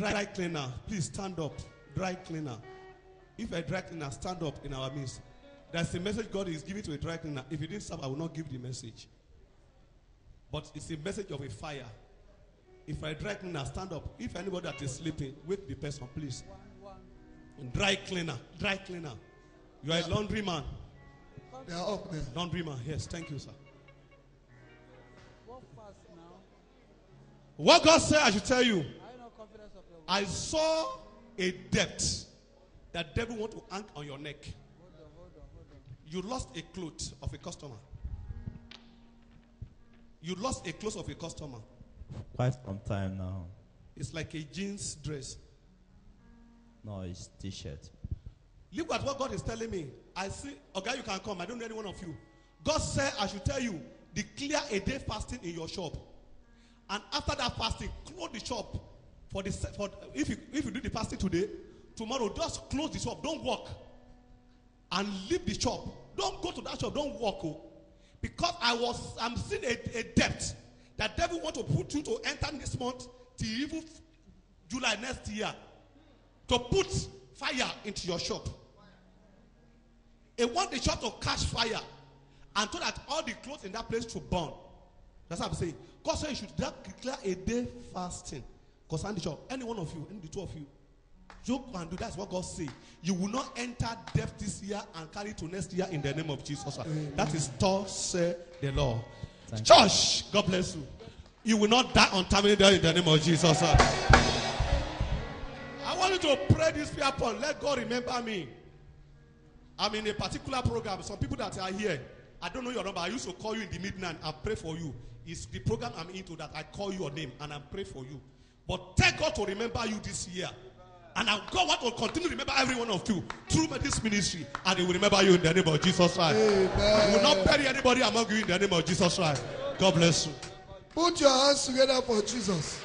Dry cleaner, please stand up. Dry cleaner. If a dry cleaner, stand up in our midst. That's the message God is giving to a dry cleaner. If you didn't serve, I will not give the message. But it's a message of a fire. If a dry cleaner, stand up. If anybody that is sleeping, wake the person, please. Dry cleaner, dry cleaner. You are a laundry man. They are up there. Laundry man, yes, thank you, sir. Walk fast now. What God said, I should tell you. Are you not confident of your I saw a debt that devil want to hang on your neck. Hold on, hold on, hold on. You lost a cloth of a customer. You lost a clothes of a customer. Quite some time now. It's like a jeans dress. No, it's t-shirt. Look at what God is telling me. I see, okay, you can come. I don't know any one of you. God said, I should tell you, declare a day fasting in your shop. And after that fasting, close the shop. For the for if you if you do the fasting today, tomorrow just close the shop. Don't work. And leave the shop. Don't go to that shop. Don't work. Oh. Because I was I'm seeing a, a debt that devil want to put you to enter this month till even July next year to put fire into your shop. He want the shop to catch fire and so that all the clothes in that place to burn. That's what I'm saying. God said you should declare a day fasting. Concerning the shop. Any one of you, any the two of you. You can do that's what God say. You will not enter death this year and carry to next year in the name of Jesus. That is thus say the Lord. Thank Church, God bless you. You will not die unterminated in the name of Jesus. I want you to pray this prayer point. Let God remember me. I'm in a particular program. Some people that are here, I don't know your number. I used to call you in the midnight and pray for you. It's the program I'm into that I call your name and I pray for you. But thank God to remember you this year. And God want to continue to remember every one of you through this ministry. And He will remember you in the name of Jesus Christ. He will not bury anybody among you in the name of Jesus Christ. God bless you. Put your hands together for Jesus.